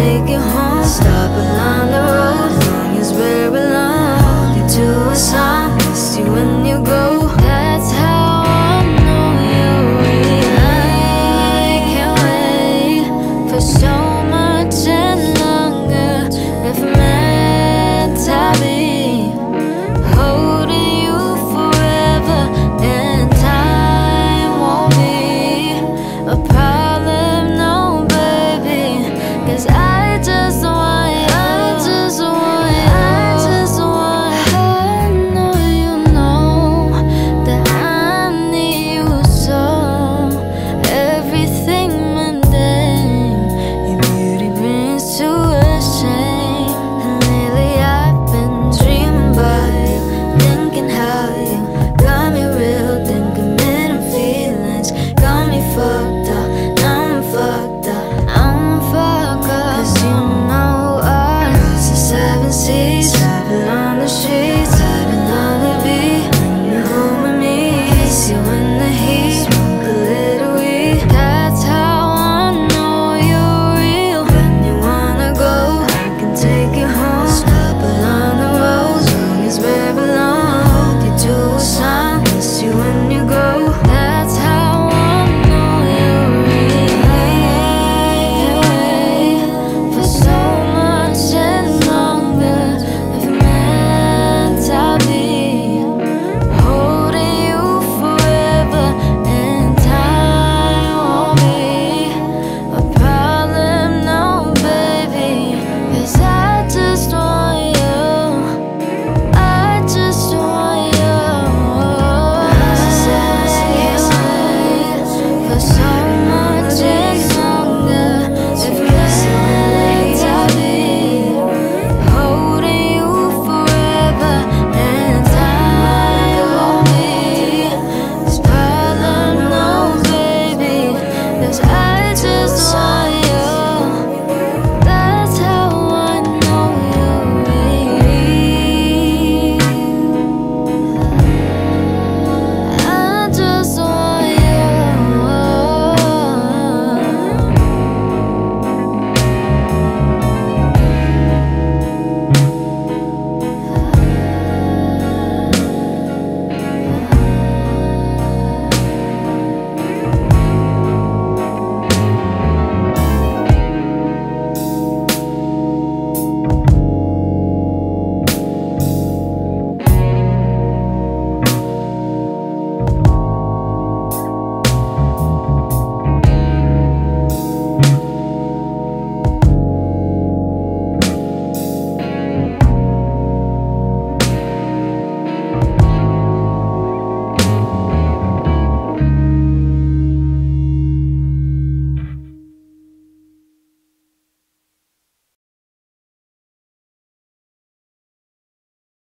take you home. Stop just